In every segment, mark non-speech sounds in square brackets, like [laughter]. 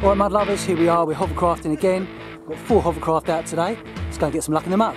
Alright mud lovers, here we are, we're hovercrafting again. We've got four hovercraft out today. Let's go and get some luck in the muck.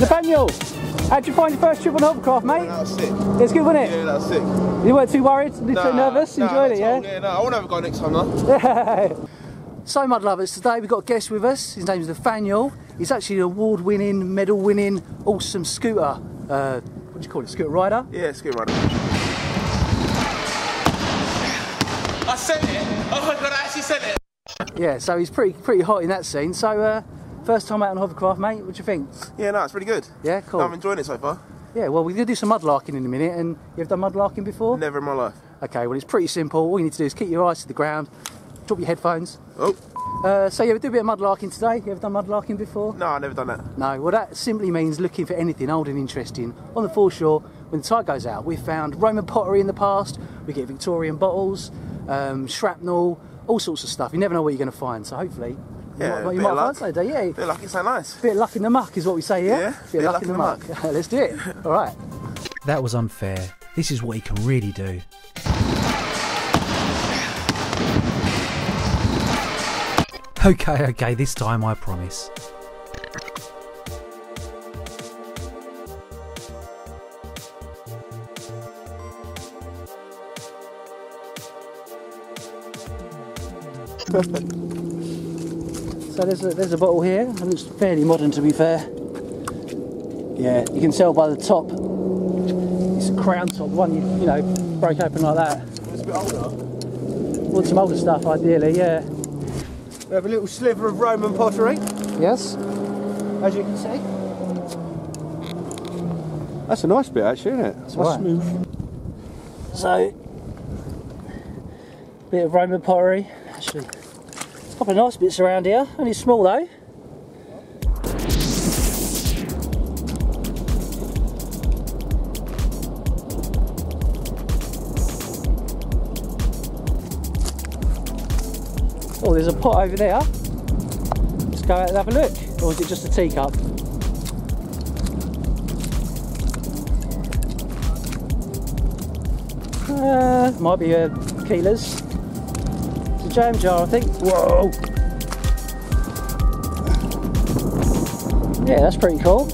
Nathaniel, how'd you find your first trip on hovercraft, mate? That was sick. It's good, wasn't Yeah, it? that was sick. You weren't too worried, too nervous, nah, enjoyed it, yeah? Yeah, no, I want to have a go next time though. [laughs] So mud lovers, today we've got a guest with us. His name's Nathaniel. He's actually an award-winning, medal-winning, awesome scooter. Uh, what do you call it? Scooter rider. Yeah, scooter rider. I sent it. Oh my god, I actually sent it. Yeah, so he's pretty pretty hot in that scene. So uh, first time out on hovercraft, mate. What do you think? Yeah, no, it's pretty good. Yeah, cool. No, I'm enjoying it so far. Yeah, well, we're gonna do some mudlarking in a minute, and you've done mudlarking before. Never in my life. Okay, well it's pretty simple. All you need to do is keep your eyes to the ground, drop your headphones. Oh, Uh, so yeah, we do a bit of mudlarking today. You ever done mudlarking before? no, I've never done that. No, well that simply means looking for anything old and interesting on the foreshore when the tide goes out. We've found Roman pottery in the past, we get Victorian bottles, um, shrapnel, all sorts of stuff. You never know what you're going to find, so hopefully you Yeah, might, you might of find luck. something today. Yeah, Feel like it's so nice. bit of luck in the muck is what we say here. Yeah, bit, of luck, in the muck. [laughs] Let's do it. [laughs] All right. That was unfair. This is what he can really do. Okay, okay, this time I promise. [laughs] So there's a, there's a bottle here. and it's fairly modern to be fair. Yeah, you can tell by the top. It's a crown top one, you, you know, break open like that. It's a bit older. Want some older stuff ideally, yeah. We have a little sliver of Roman pottery, Yes, as you can see. That's a nice bit, actually, isn't it? That's right. So, bit of Roman pottery. Couple of nice bits around here. Only small though. Oh, there's a pot over there. Let's go out and have a look. Or is it just a teacup? Uh, might be a Keiller's. Jam jar, I think. Whoa! Yeah, that's pretty cool.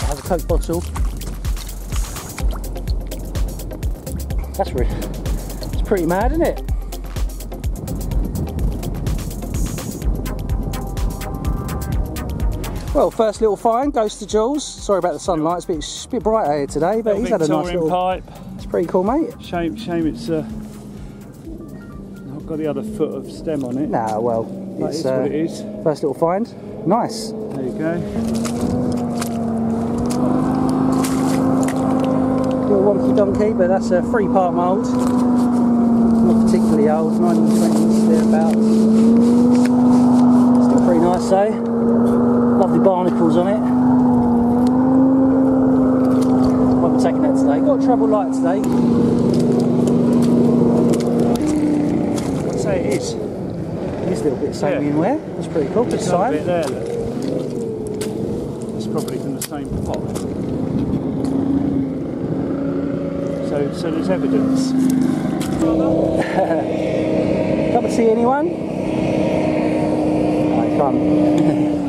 I have a Coke bottle. That's really, it's pretty mad, isn't it? Well, first little find goes to Jules. Sorry about the sunlight; it's a bit, it's a bit bright out here today, but he's had a nice little. pipe. Pretty cool, mate. Shame, shame it's uh, not got the other foot of stem on it. Nah, well, But it's it's uh, what it is. first little find. Nice. There you go. Little wonky donkey, but that's a three part mould. Not particularly old, 1920s, thereabouts. Still pretty nice though. Lovely barnacles on it. Won't be taking that a treble light today. Eh? I'd say it is. This little bit saving Yeah. in wear. That's pretty cool. Good sign. bit there. Look. It's probably from the same pot. So, so there's evidence. [laughs] Come and see anyone? I can't. [laughs]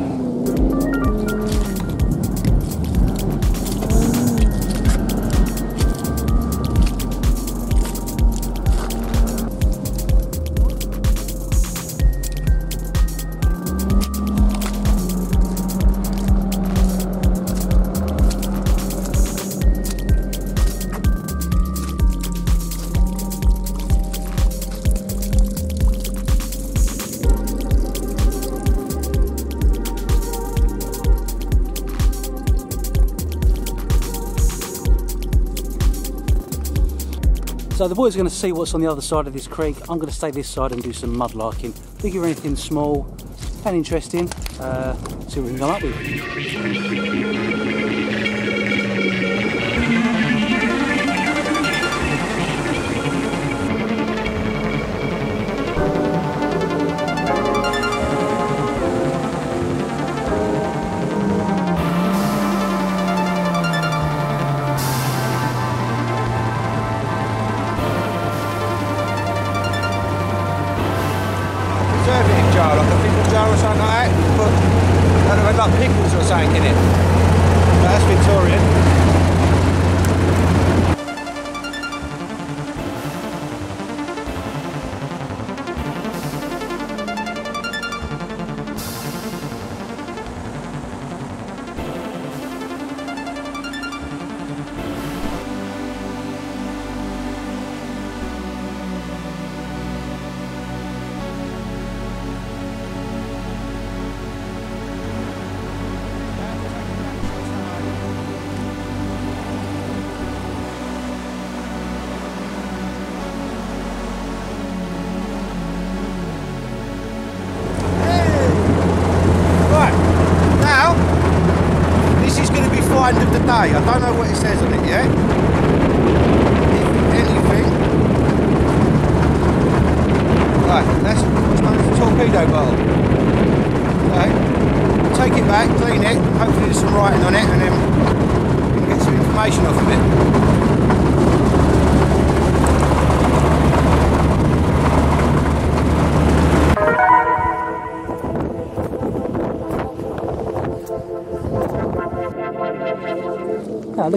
So the boys are going to see what's on the other side of this creek. I'm going to stay this side and do some mud larking. Think of anything small and interesting. Uh, see what we can come up with.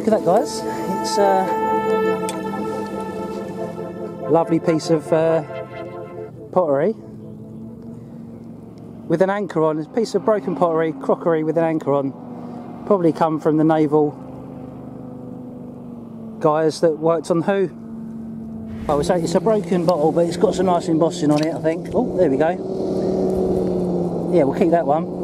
Look at that, guys. It's a lovely piece of uh, pottery with an anchor on. It's a piece of broken pottery, crockery with an anchor on. Probably come from the naval guys that worked on Who. Oh, it's a, it's a broken bottle, but it's got some nice embossing on it, I think. Oh, there we go. Yeah, we'll keep that one.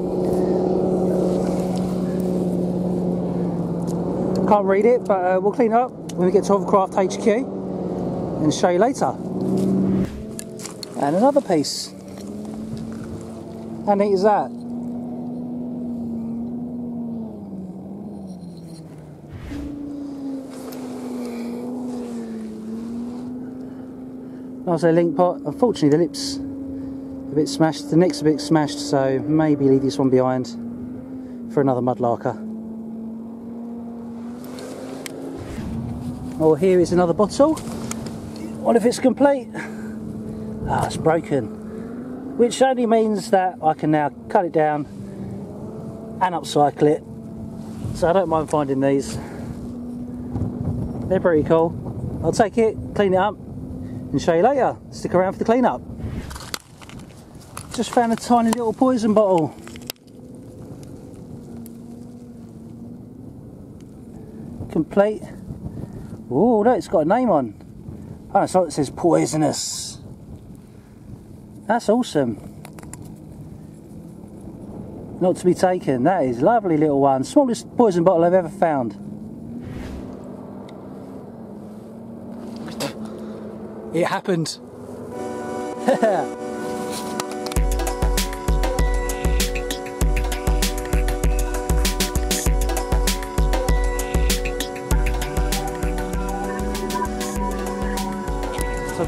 Can't read it, but uh, we'll clean it up when we get to Hovercraft HQ and show you later. And another piece. How neat is that? Nice link pot. Unfortunately, the lip's a bit smashed. The neck's a bit smashed, so maybe leave this one behind for another mudlarker. Oh, here is another bottle. What if it's complete? Ah, it's broken. Which only means that I can now cut it down and upcycle it. So I don't mind finding these. They're pretty cool. I'll take it, clean it up, and show you later. Stick around for the clean up. Just found a tiny little poison bottle. Complete. Oh, no, it's got a name on. Oh, like it says poisonous. That's awesome. Not to be taken. That is lovely little one. Smallest poison bottle I've ever found. It happened. [laughs]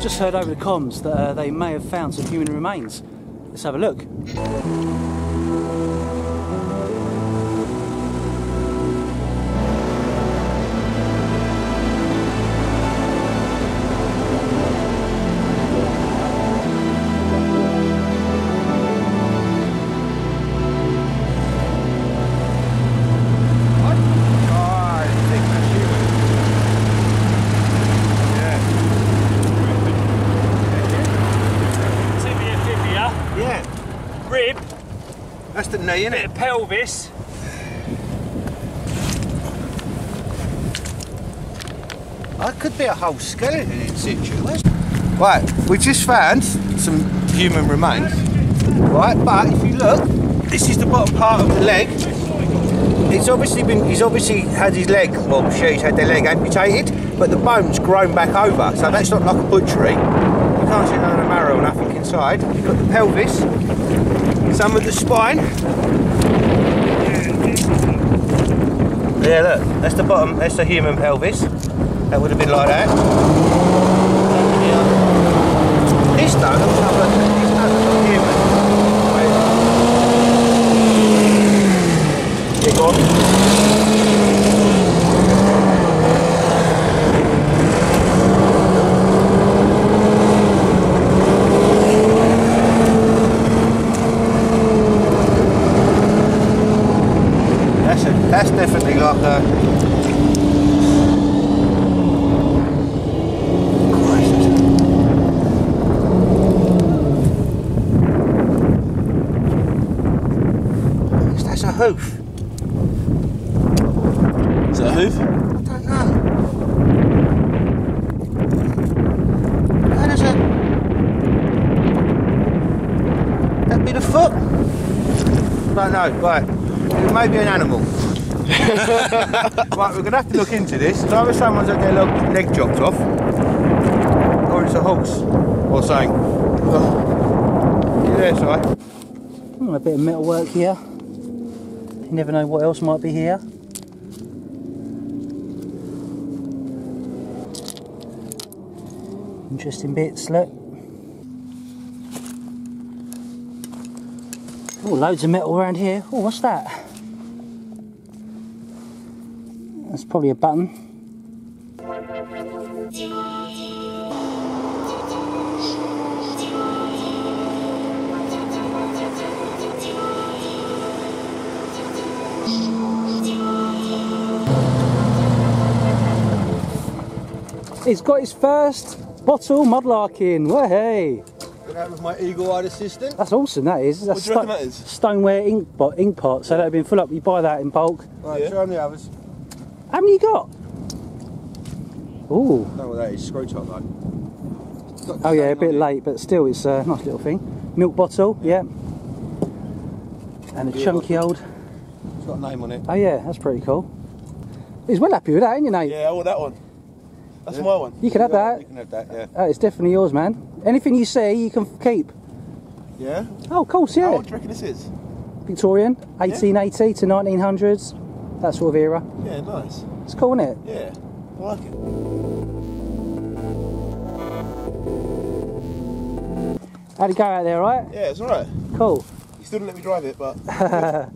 just heard over the comms that uh, they may have found some human remains. Let's have a look. Pelvis. That could be a whole skeleton in situ. Eh? Right, we just found some human remains. Right, but if you look, this is the bottom part of the leg. It's obviously been. He's obviously had his leg. Well, she's had their leg amputated. but the bone's grown back over, so that's not like a butchery. You can't see none of the marrow or nothing inside. You've got the pelvis, some of the spine. Yeah, look, that's the bottom, that's the human pelvis. That would have been like that. This done, let's have a look at this done, it's not human. Wait. Yeah, go on. That's a, that's definitely like a. Christ, that's- That's a hoof. Is that a hoof? I don't know. How does it? That be the foot? Don't know. Right. It may be an animal. right, we're gonna have to look into this. It's either someone's had their leg, chopped off, or it's a horse, or something. Yeah, it's alright. Hmm, a bit of metal work here. You never know what else might be here. Interesting bits, look. Oh, loads of metal around here. Oh, what's that? That's probably a button. He's got his first bottle mudlarking. Well, hey, That was my eagle-eyed assistant. that's awesome. That is. That's do you reckon that is? Stoneware ink pot, ink pot. So that'd been full up. You buy that in bulk. Right, Yeah. show him the others. How many you got? Ooh. Know what that is? Screw top though. It's got Oh yeah, a bit on late, but still, it's a nice little thing. Milk bottle, yeah. And a Yeah, chunky old. It's got a name on it. Oh yeah, that's pretty cool. He's well happy with that, ain't you, Nate? Yeah, I want that one. That's my one. You can have that. You can have that. Yeah. That is definitely yours, man. Anything you say, you can keep. Yeah. Oh, of course, yeah. How old do you reckon this is? Victorian, 1880 to 1900s, that sort of era. Yeah, nice. It's cool, isn't it? Yeah, I like it. How'd it go out there, right? Yeah, it's alright. Cool. You still didn't let me drive it, but [laughs]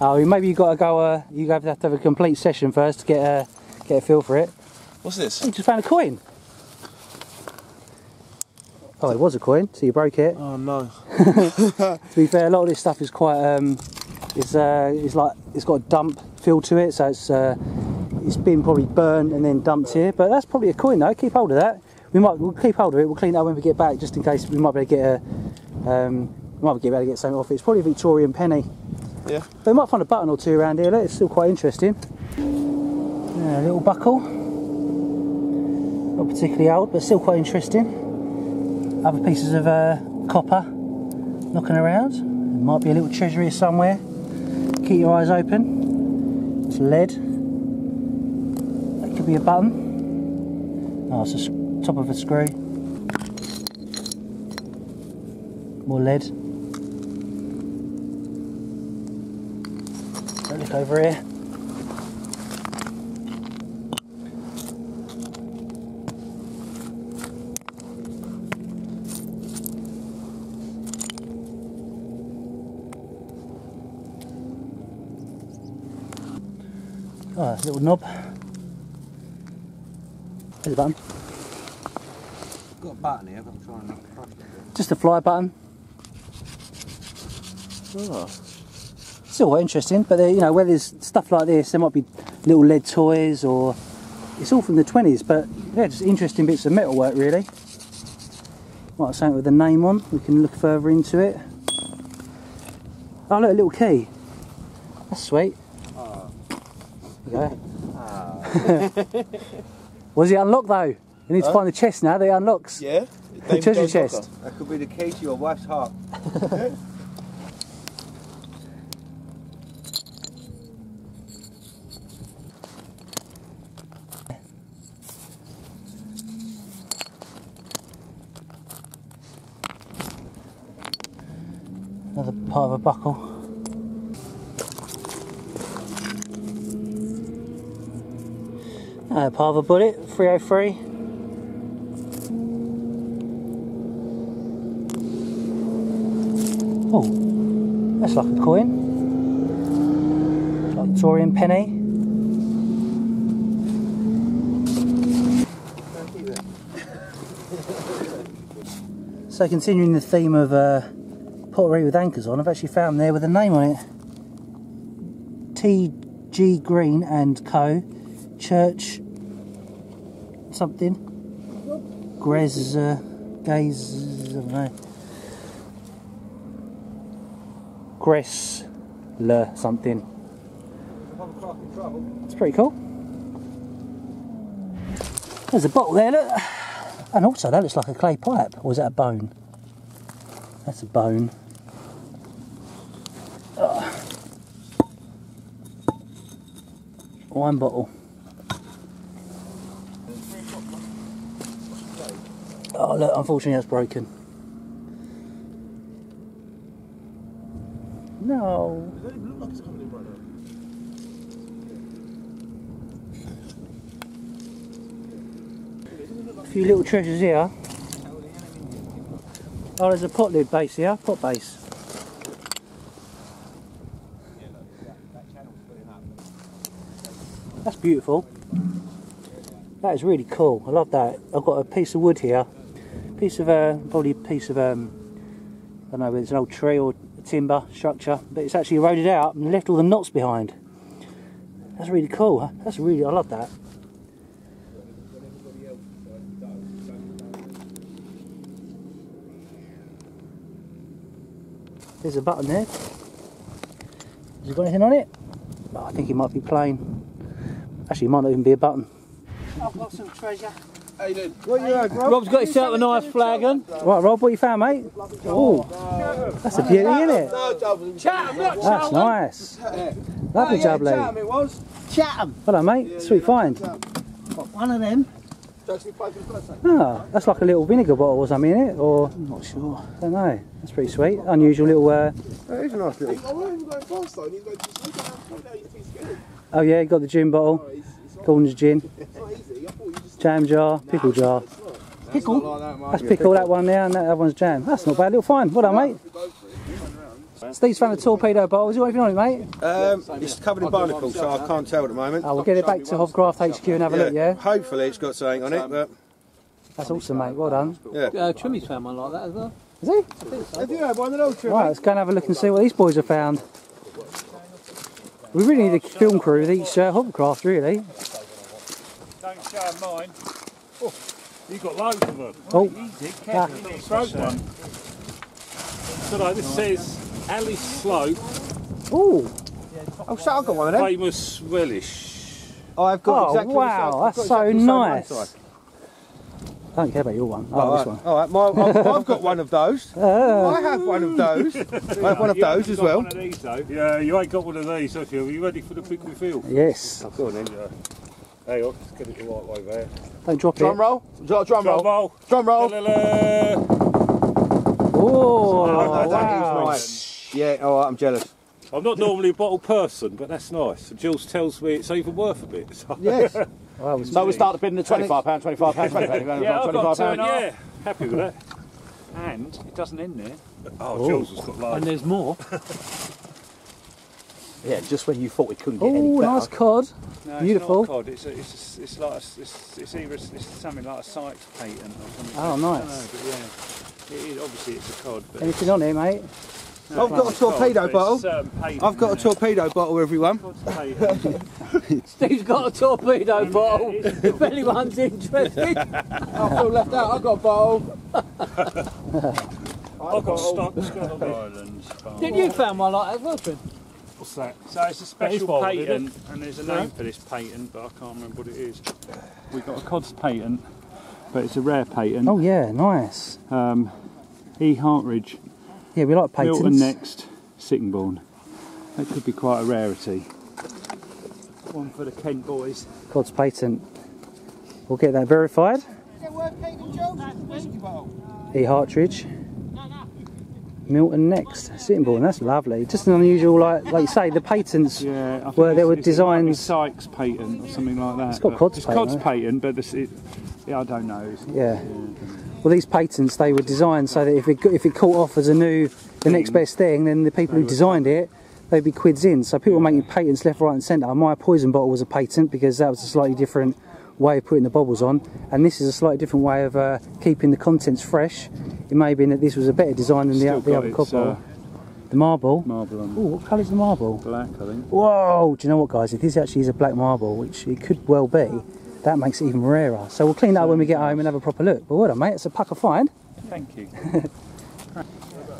Oh, maybe you got to go. Uh, you have to have a complete session first to get a get a feel for it. What's this? You just found a coin. Oh, it was a coin, so you broke it. Oh no. [laughs] To be fair, a lot of this stuff is quite um, it's uh, it's like it's got a dump feel to it, so it's uh, it's been probably burned and then dumped here. But that's probably a coin though. Keep hold of that. We might we'll keep hold of it. We'll clean that when we get back, just in case we might be able to get a um, we might be able to get something off it. It's probably a Victorian penny. Yeah. But we might find a button or two around here. Look, it's still quite interesting. Yeah, a little buckle. Not particularly old, but still quite interesting. Other pieces of uh, copper knocking around. There might be a little treasure here somewhere. Keep your eyes open. It's lead. That could be a button. Oh, it's the top of a screw. More lead. Don't look over here. Little knob. There's a button. Got a button here, but I'm trying not to crush it. Just a fly button. Oh. Still quite interesting, but there, you know, where there's stuff like this, there might be little lead toys or it's all from the 20s, but yeah, just interesting bits of metalwork really. Might have something with a name on, we can look further into it. Oh, look, a little key. That's sweet. Ah. [laughs] Was he unlocked though? You need to find the chest now. They unlocks. Yeah? The treasure chest. Locker. That could be the key to your wife's heart. [laughs] Another part of a buckle. Uh, part of bullet, 303. Oh, that's like a coin. Like Victorian penny. So continuing the theme of uh, pottery with anchors on, I've actually found there with a name on it. T.G. Green and Co. Church something. Grez, uh, Gaze, I don't know. Gressler something. It's pretty cool. There's a bottle there, look. And also, that looks like a clay pipe. Or is that a bone? That's a bone. Ugh. Wine bottle. Look, unfortunately, that's broken. No. A few little treasures here. Oh, there's a pot lid base here, pot base. That's beautiful. That is really cool. I love that. I've got a piece of wood here. Piece of, uh, probably a piece of, um, I don't know whether it's an old tree or timber structure, but it's actually eroded out and left all the knots behind. That's really cool. That's really, I love that. There's a button there. Has it got anything on it? Oh, I think it might be plain. Actually, it might not even be a button. I've got some treasure. How you doing? Rob's got himself a nice flagon. Right, Rob, what you found, mate? Oh, that's a beauty, isn't it? No, Dublin. Chatham, not That's nice. Lovely jubbly. Chatham it was. Chatham. Hello, mate. Sweet find. Got one of them. Actually played for the first time. Ah, that's like a little vinegar bottle or something in it, or I'm not sure. I don't know. That's pretty sweet. Unusual little. Uh, That is a nice little. I wasn't even going fast though. and He's going to slow down. Slow down. He's too scared. oh yeah, got the gin bottle, It's, it's, Gordon's gin, [laughs] jam jar, pickle jar. Pickle. Like that, mate. That's pickle that one there, and that other one's jam. That's not a bad little fine. Well done, mate. Steve's found a torpedo bottle. Is it anything on it, mate? Um, it's covered in barnacles, so I can't tell at the moment. Oh, we'll get it back to Hovercraft HQ and have a look. Yeah, Hopefully it's got something on it, but that's awesome, mate. Well done. Uh, Trimmy's found one like that as well. Is he? have you had one of those? Right, let's go and have a look and see what these boys have found. We really need a film crew with each uh, Hovercraft, really. Don't show mine. Oh, you got loads of them. Oh, Ah. Throat one. So like, this says Ally Sloper, oh, Oh, so I've got one of them. famous relish. I've got Oh, exactly wow, the same- I've that's so exactly the same one nice. I don't care about your one. Oh, All this right, one. all right. My, I've, I've got one of those. [laughs] I have one of those. [laughs] I have one of You haven't those as got well. One of these, though. Yeah, you ain't got one of these, have you? Are you ready for the big reveal? Yes. Go on then. Hang on, let's get it the right way there. Don't drop Drum it. roll. Drum, drum Drum roll. roll. Drum roll. Oh, that is wow. nice. Yeah, all right, I'm jealous. I'm not normally a bottle person, but that's nice. And Jules tells me it's even worth a bit. So. Yes. [laughs] Wow, it's- So we start the bidding at £25, £25, £25, £25, Yeah, I've got £25. and a half. Yeah, happy with that. And it doesn't end there. Oh, Jules has got And there's more. [laughs] Yeah, just when you thought we couldn't get any Oh, better. nice Codd. No, Beautiful. It's, not a Codd. It's, a, it's, a, it's like a, it's, it's either it's, it's something like a Sykes patent or something. Oh, I don't nice. know, but yeah, it is, obviously it's a Codd. But Anything on here, mate? no, I've got a it's Codd, torpedo bottle. patent, I've got a it? torpedo bottle, everyone. [laughs] Steve's got a torpedo bottle. if anyone's interested. [laughs] I feel left out. I've got a bottle. [laughs] I've got stock Scotland Islands. Did you found one like that as well, Trim? What's that? So it's a special bottle, patent, and there's a name for this patent, but I can't remember what it is. We've got a Codd's patent, but it's a rare patent. Oh, yeah, nice. Um, E. Hartridge, Yeah, we like patents. Milton patents. next, Sittingbourne. That could be quite a rarity. One for the Kent boys. Codd's patent. We'll get that verified. E. Hartridge. Milton next Sittingbourne, and that's lovely. Just an unusual, like like you say, the patents Yeah, where there were it's- it might be designs. Sykes patent or something like that. It's got Codd's it's patent, Codd's patent, but this, it, yeah, I don't know. Yeah. Well, these patents they were designed so that if it if it caught off as a new the next best thing, then the people who designed it they'd be quids in. So people were making patents left, right, and centre. My poison bottle was a patent because that was a slightly different way of putting the bubbles on, and this is a slightly different way of uh, keeping the contents fresh. It may have been that this was a better design than the, Still the got other its, copper. uh, the marble. marble on Oh, what colour's the marble? black, I think. Whoa! Do you know what, guys? If this actually is a black marble, which it could well be, that makes it even rarer. So we'll clean that up when we get home and have a proper look. But what a mate. It's a pucker find. Thank you. [laughs]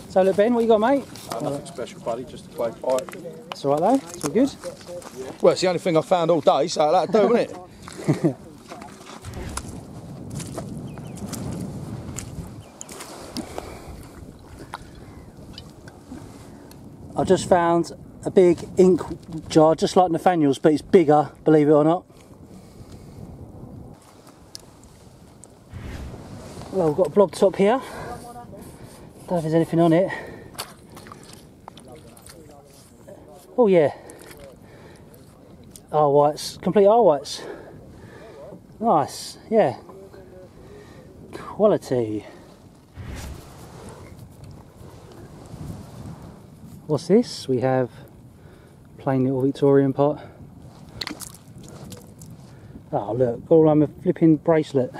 So look, Ben, what you got, mate? Nothing special, buddy, just to play pipe. It's all right though. It's all good. Well, it's the only thing I've found all day, so that'll do, isn't it? [laughs] [laughs] I just found a big ink jar, just like Nathaniel's, but it's bigger, believe it or not. Well, we've got a blob top here. Don't know if there's anything on it. Oh yeah. R whites, complete R whites. Nice, yeah. Quality. What's this? We have plain little Victorian pot. Oh look, all on a flipping bracelet.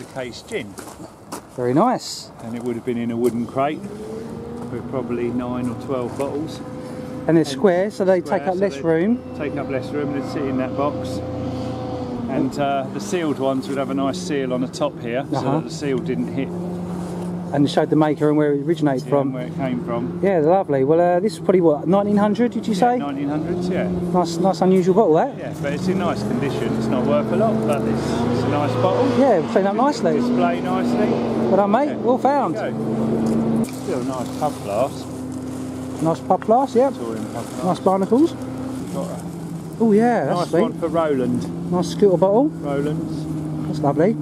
A case gin, Very nice. and it would have been in a wooden crate with probably nine or twelve bottles. And they're square, so they take up so less room. Take up less room. They'd sit in that box. And uh, the sealed ones would have a nice seal on the top here, so Uh-huh. that the seal didn't hit And showed the maker and where it originated yeah, from. where it came from. Yeah, lovely. Well, uh, this is probably what 1900, did you Yeah, say? 1900s, yeah. Nice, nice, unusual bottle that. Yeah, but it's in nice condition. It's not worth a lot, but it's, it's a nice bottle. Yeah, cleaned up nicely. Display nicely. Well done, mate. Well found. Still nice pub glass. Nice pub glass, yeah. Pub glass. Nice barnacles. Oh yeah, that's nice one for Roland. Nice scooter bottle. Roland's. That's lovely.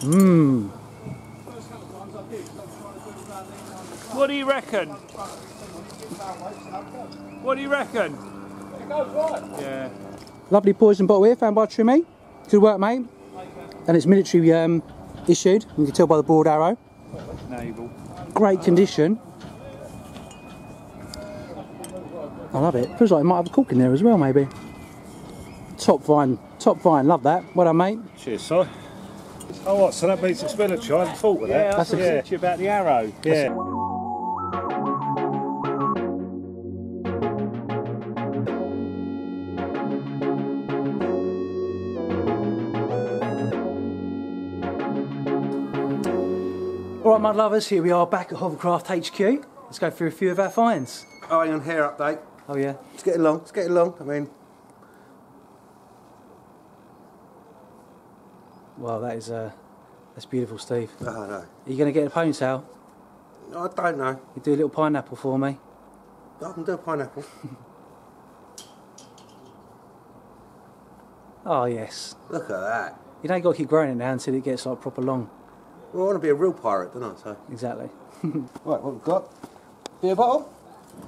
Mmm. What do you reckon? What do you reckon? Yeah. Lovely poison bottle here, found by Trimmy. Good work, mate. And it's military um, issued. You can tell by the broad arrow. Naval. Great condition. I love it. Feels like it might have a cork in there as well, maybe. Top vine, top vine. Love that. Well done, mate. Cheers, Si. Oh, what? So that beats expenditure. I hadn't thought of that. Yeah, I That's a- said to you about the arrow. Yeah. All right, mud lovers. Here we are back at Hovercraft HQ. Let's go through a few of our finds. Oh, hang on, hair update. Oh yeah. It's getting long, it's getting long. I mean, Well, that is uh, that's beautiful, Steve. I don't know. Are you going to get a ponytail? I don't know. You do a little pineapple for me. I can do a pineapple. [laughs] Oh yes. Look at that. You don't got to keep growing it now until it gets like proper long. Well, I want to be a real pirate, don't I? So. Exactly. [laughs] Right, what we've got? Beer bottle.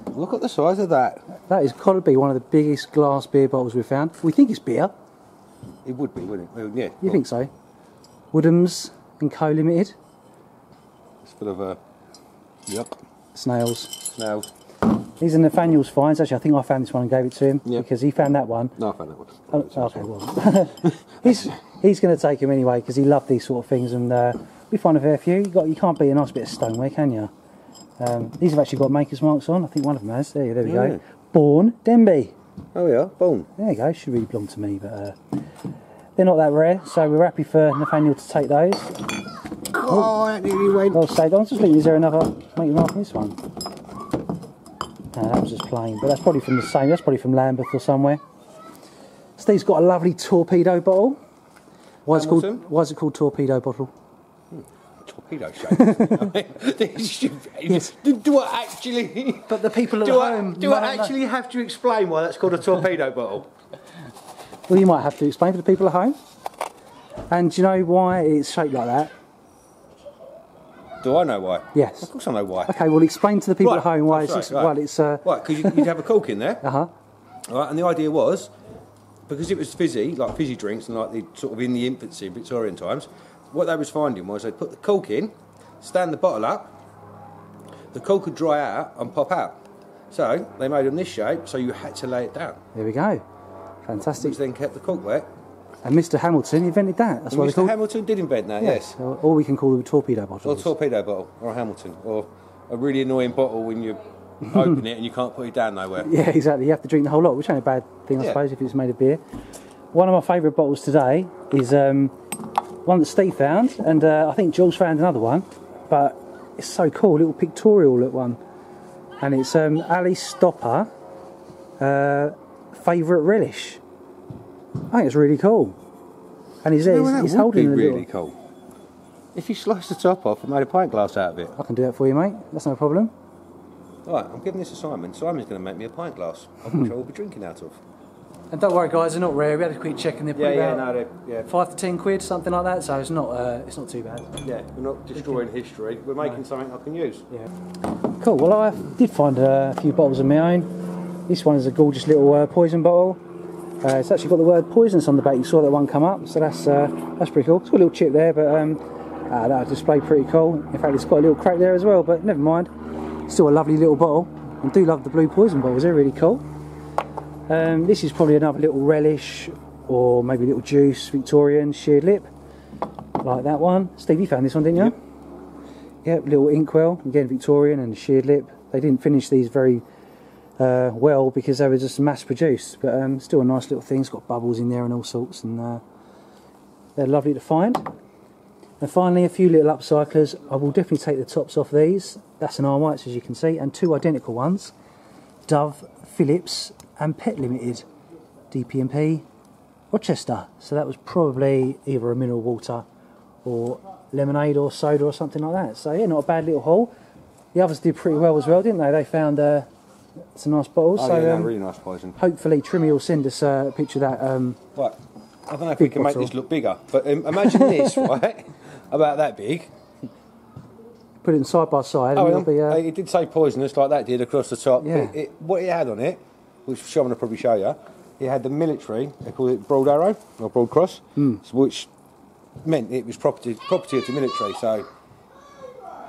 Look at the size of that. That is got to be one of the biggest glass beer bottles we've found. We think it's beer. It would be, wouldn't it? Well, yeah. You think so? Woodhams and Co Limited. It's full of uh, yuck, Snails. snails. These are Nathaniel's finds. Actually, I think I found this one and gave it to him Yeah. because he found that one. No, I found that one. Oh, okay, well, [laughs] he's he's going to take him anyway because he loved these sort of things, and uh, we find a fair few. You got you can't be a nice bit of stoneware, can you? Um, these have actually got makers marks on. I think one of them has. There, there we Yeah. go. Bourne Denby. Oh yeah, Bourne. There you go. Should really belong to me, but uh, they're not that rare, so we're happy for Nathaniel to take those. Oh, that nearly went. Well saved. I'm just thinking, is there another maker mark on this one? No, that was just plain, but that's probably from the same. That's probably from Lambeth or somewhere. Steve's got a lovely torpedo bottle. Why is it called? Why is it called torpedo bottle? Hmm, torpedo shape. Yes. [laughs] do, do I actually? But the people at Do I, home. do I not know. actually have to explain why that's called a torpedo bottle? Well, you might have to explain for the people at home. And do you know why it's shaped like that? Do I know why? Yes. Of course I know why. Okay. Well, explain to the people Right, at home why that's it's. right, right. Well, it's. Uh Right, because you, you'd have a cork in there. [laughs] Uh huh. Right, and the idea was because it was fizzy, like fizzy drinks, and like the sort of in the infancy, Victorian times. What they was finding was they'd put the cork in, stand the bottle up, the cork would dry out and pop out. So they made them this shape, so you had to lay it down, There we go. Fantastic. which then kept the cork wet. And Mr. Hamilton invented that. That's And what Mr. call. Hamilton did invent that, yes. Or, or we can call them torpedo Or bottles. a torpedo bottle, or a Hamilton, or a really annoying bottle when you [laughs] open it and you can't put it down nowhere. Yeah, exactly. You have to drink the whole lot, which ain't a bad thing, I Yeah. suppose, if it's made of beer. One of my favourite bottles today is um, one that Steve found, and uh, I think Jules found another one, but it's so cool, little pictorial look one. And it's um, Ally Sloper uh, favourite relish. I think it's really cool. And he's, You know, he's, that he's would holding be a really little. cool. If you sliced the top off and made a pint glass out of it. I can do that for you, mate. That's no problem. Right, I'm giving this to Simon. Simon's going to make me a pint glass, which I will be drinking out of. [laughs] And don't worry, guys, they're not rare. We had a quick check, and they're probably about no, yeah, five to ten quid, something like that. So it's not, uh, it's not too bad. yeah. We're not destroying history. We're making something I can use. Yeah. Cool. Well, I did find uh, a few bottles of my own. This one is a gorgeous little uh, poison bottle. Uh, it's actually got the word poisonous on the back. You saw that one come up, so that's uh, that's pretty cool. It's got a little chip there, but um, uh, that display pretty cool. In fact, it's got a little crack there as well, but never mind. Still a lovely little bottle. I do love the blue poison bottles. They're really cool. Um, this is probably another little relish, or maybe a little juice, Victorian sheared lip, like that one. Steve, you found this one, didn't you? Yep, little inkwell, again Victorian and sheared lip. They didn't finish these very uh, well because they were just mass produced, but um, still a nice little thing. It's got bubbles in there and all sorts, and uh, they're lovely to find. And finally, a few little upcyclers. I will definitely take the tops off these. That's an R Whites, as you can see, and two identical ones Dove, Phillips, and Pett Limited, DPMP, Rochester. So that was probably either a mineral water or lemonade or soda or something like that. So yeah, not a bad little haul. The others did pretty well as well, didn't they? They found uh, some nice bottle. Oh, so yeah, no, um, really nice poison. hopefully Trimmy will send us uh, a picture of that. Um, Right. I don't know if we can make this look bigger, but um, imagine this, [laughs] right? About that big. put it side by side, and Oh, it'll um, be. Uh, it did say poisonous like that did across the top. Yeah. It, it, what it had on it, which Sean will probably show you, it had the military, they call it Broad Arrow, or Broad Cross, Hmm. which meant it was property, property of the military. So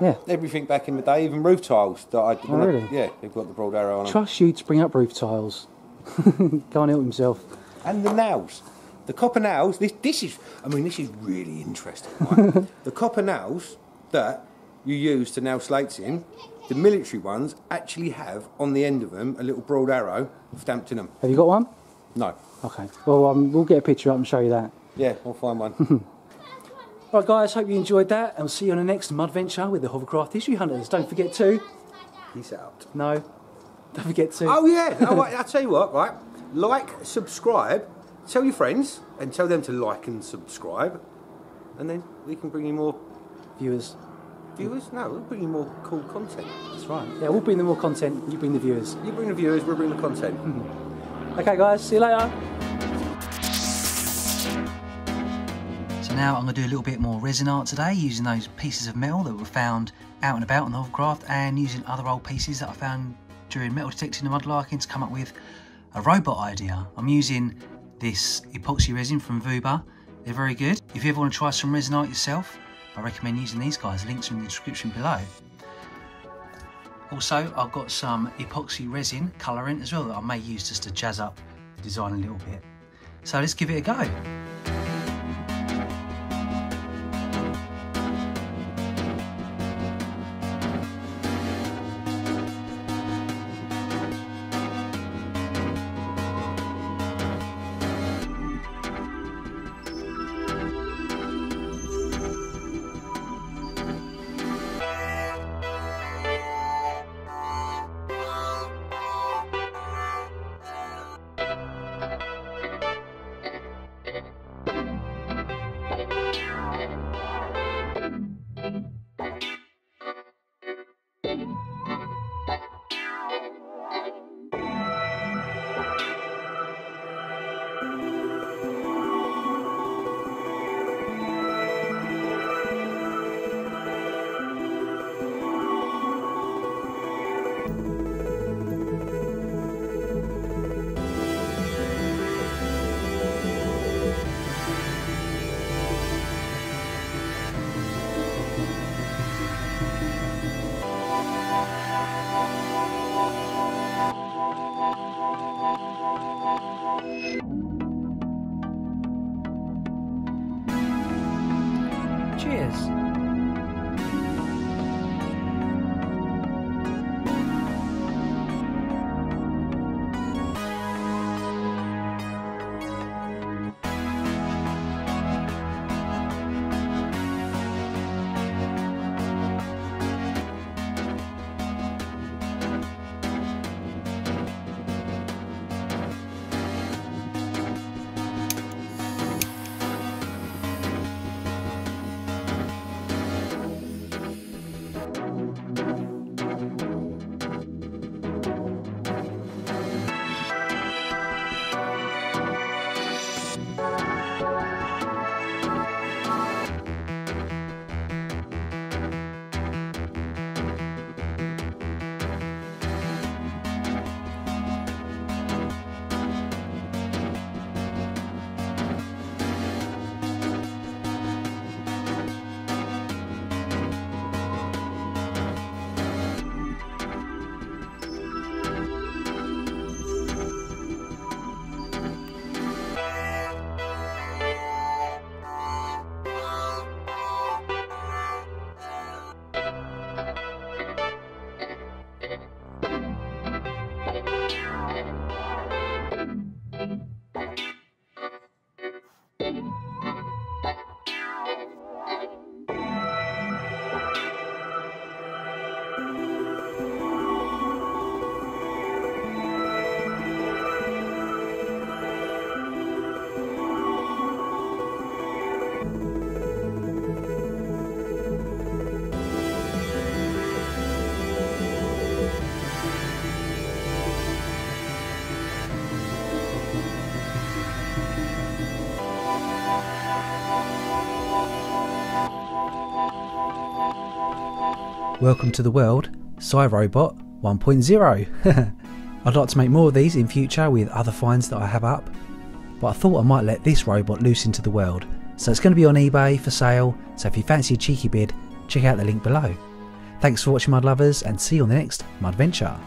yeah. everything back in the day, even roof tiles that I Oh, really? Yeah, they've got the Broad Arrow on them. Trust you to bring up roof tiles. [laughs] Can't help himself. And the nails. The copper nails, this, this is, I mean, this is really interesting. Right? [laughs] the copper nails that you use to nail slates in, the military ones actually have on the end of them a little broad arrow stamped in them. Have you got one? No. Okay. Well, um, we'll get a picture up and show you that. Yeah, we'll find one. [laughs] Right, guys. Hope you enjoyed that, and we'll see you on the next mud venture with the Hovercraft History Hunters. Don't forget to. Peace out. No. Don't forget to. Oh, yeah. Oh, right, I'll tell you what, right? Like, subscribe, tell your friends, and tell them to like and subscribe. And then we can bring you more Viewers. viewers. No, we'll bring you more cool content. That's right. Yeah, we'll bring the more content. You bring the viewers. You bring the viewers, we'll bring the content. [laughs] Okay, guys. See you later. Now I'm going to do a little bit more resin art today using those pieces of metal that were found out and about on the hovercraft and using other old pieces that I found during metal detecting and mudlarking to come up with a robot idea. I'm using this epoxy resin from Vuba. They're very good. If you ever want to try some resin art yourself, I recommend using these guys. Links are in the description below. Also, I've got some epoxy resin colouring as well that I may use just to jazz up the design a little bit. So let's give it a go. Welcome to the world, Si-Robot 1.0. [laughs] I'd like to make more of these in future with other finds that I have up, but I thought I might let this robot loose into the world. So it's going to be on eBay for sale, so if you fancy a cheeky bid, check out the link below. Thanks for watching Mud Lovers and see you on the next Mud Venture.